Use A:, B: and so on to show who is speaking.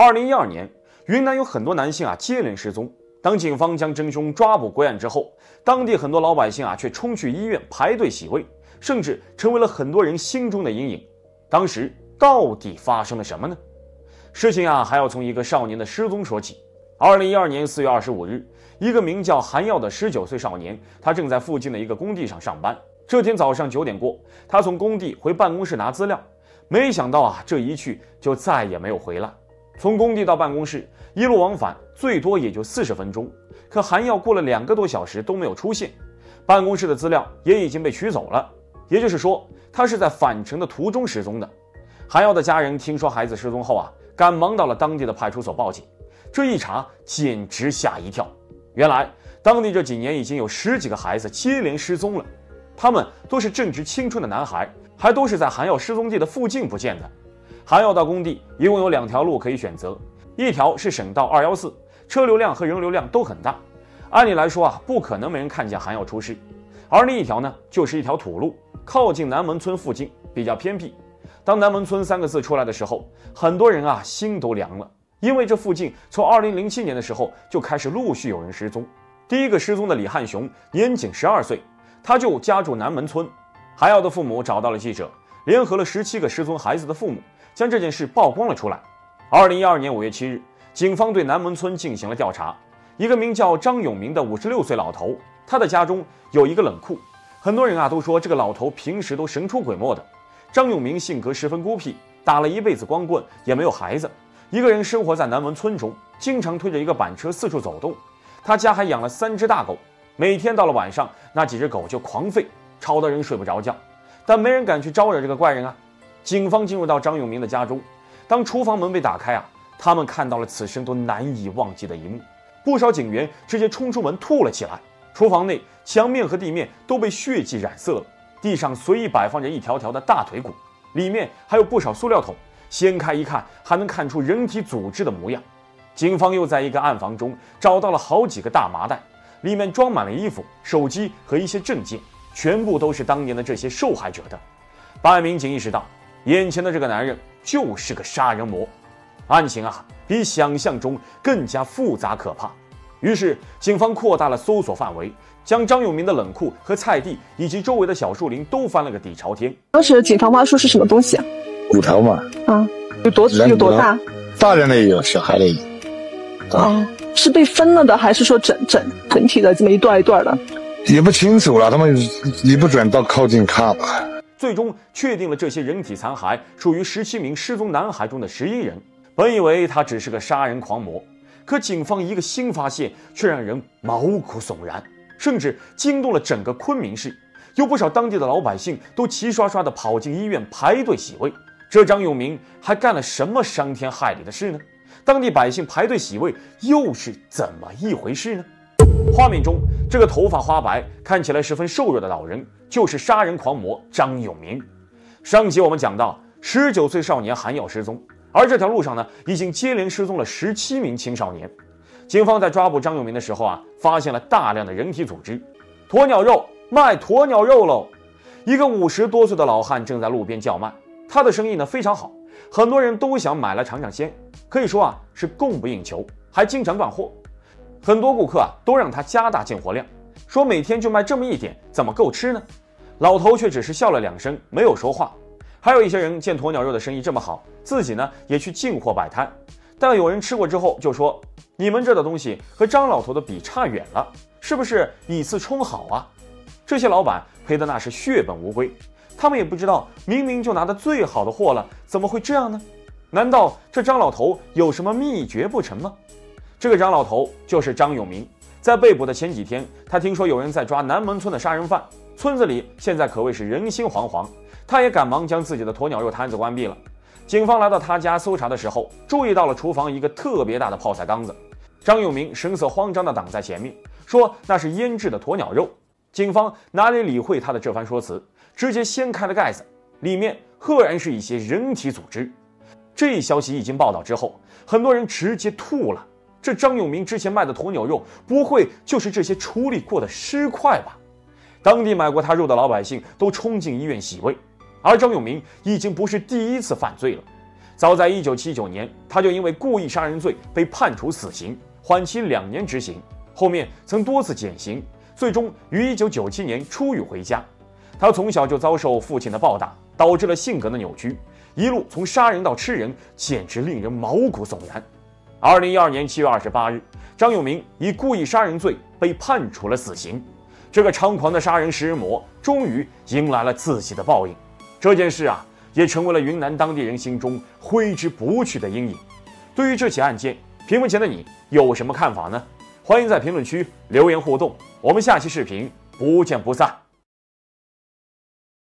A: 二零一二年，云南有很多男性啊接连失踪。当警方将真凶抓捕归案之后，当地很多老百姓啊却冲去医院排队洗胃，甚至成为了很多人心中的阴影。当时到底发生了什么呢？事情啊还要从一个少年的失踪说起。二零一二年四月二十五日，一个名叫韩耀的十九岁少年，他正在附近的一个工地上上班。这天早上九点过，他从工地回办公室拿资料，没想到啊这一去就再也没有回来。从工地到办公室，一路往返最多也就四十分钟。可韩耀过了两个多小时都没有出现，办公室的资料也已经被取走了。也就是说，他是在返程的途中失踪的。韩耀的家人听说孩子失踪后啊，赶忙到了当地的派出所报警。这一查，简直吓一跳。原来，当地这几年已经有十几个孩子接连失踪了，他们都是正值青春的男孩，还都是在韩耀失踪地的附近不见的。韩耀到工地一共有两条路可以选择，一条是省道二幺四，车流量和人流量都很大，按理来说啊，不可能没人看见韩耀出事。而另一条呢，就是一条土路，靠近南门村附近，比较偏僻。当南门村三个字出来的时候，很多人啊心都凉了，因为这附近从二零零七年的时候就开始陆续有人失踪。第一个失踪的李汉雄年仅十二岁，他就家住南门村。韩耀的父母找到了记者，联合了十七个失踪孩子的父母。将这件事曝光了出来。二零一二年五月七日，警方对南门村进行了调查。一个名叫张永明的五十六岁老头，他的家中有一个冷库。很多人啊都说这个老头平时都神出鬼没的。张永明性格十分孤僻，打了一辈子光棍，也没有孩子，一个人生活在南门村中，经常推着一个板车四处走动。他家还养了三只大狗，每天到了晚上，那几只狗就狂吠，吵得人睡不着觉。但没人敢去招惹这个怪人啊。警方进入到张永明的家中，当厨房门被打开啊，他们看到了此生都难以忘记的一幕。不少警员直接冲出门吐了起来。厨房内墙面和地面都被血迹染色了，地上随意摆放着一条条的大腿骨，里面还有不少塑料桶，掀开一看，还能看出人体组织的模样。警方又在一个暗房中找到了好几个大麻袋，里面装满了衣服、手机和一些证件，全部都是当年的这些受害者的。办案民警意识到。眼前的这个男人就是个杀人魔，案情啊比想象中更加复杂可怕。于是警方扩大了搜索范围，将张永明的冷库和菜地以及周围的小树林都翻了个底朝天。
B: 当时警方挖出是什么东西啊？
C: 骨头嘛。
B: 啊，有多有多大？
C: 大人的也有，小孩的也
B: 有。啊，是被分了的，还是说整整整体的这么一段一段的？
C: 也不清楚了，他们也不准到靠近看吧。
A: 最终确定了这些人体残骸属于十七名失踪男孩中的十一人。本以为他只是个杀人狂魔，可警方一个新发现却让人毛骨悚然，甚至惊动了整个昆明市。有不少当地的老百姓都齐刷刷地跑进医院排队洗胃。这张永明还干了什么伤天害理的事呢？当地百姓排队洗胃又是怎么一回事呢？画面中，这个头发花白、看起来十分瘦弱的老人，就是杀人狂魔张永明。上集我们讲到，十九岁少年韩耀失踪，而这条路上呢，已经接连失踪了十七名青少年。警方在抓捕张永明的时候啊，发现了大量的人体组织，鸵鸟肉卖鸵鸟肉喽！一个五十多岁的老汉正在路边叫卖，他的生意呢非常好，很多人都想买来尝尝鲜，可以说啊是供不应求，还经常断货。很多顾客啊都让他加大进货量，说每天就卖这么一点，怎么够吃呢？老头却只是笑了两声，没有说话。还有一些人见鸵鸟肉的生意这么好，自己呢也去进货摆摊，但有人吃过之后就说：“你们这的东西和张老头的比差远了，是不是以次充好啊？”这些老板赔的那是血本无归，他们也不知道明明就拿的最好的货了，怎么会这样呢？难道这张老头有什么秘诀不成吗？这个张老头就是张永明，在被捕的前几天，他听说有人在抓南门村的杀人犯，村子里现在可谓是人心惶惶，他也赶忙将自己的鸵鸟肉摊子关闭了。警方来到他家搜查的时候，注意到了厨房一个特别大的泡菜缸子，张永明神色慌张地挡在前面，说那是腌制的鸵鸟肉。警方哪里理会他的这番说辞，直接掀开了盖子，里面赫然是一些人体组织。这一消息一经报道之后，很多人直接吐了。这张永明之前卖的鸵鸟肉，不会就是这些处理过的尸块吧？当地买过他肉的老百姓都冲进医院洗胃，而张永明已经不是第一次犯罪了。早在1979年，他就因为故意杀人罪被判处死刑，缓期两年执行。后面曾多次减刑，最终于1997年出狱回家。他从小就遭受父亲的暴打，导致了性格的扭曲，一路从杀人到吃人，简直令人毛骨悚然。2012年7月28日，张永明以故意杀人罪被判处了死刑。这个猖狂的杀人食人魔终于迎来了自己的报应。这件事啊。也成为了云南当地人心中挥之不去的阴影。对于这起案件，屏幕前的你有什么看法呢？欢迎在评论区留言互动。我们下期视频不见不散。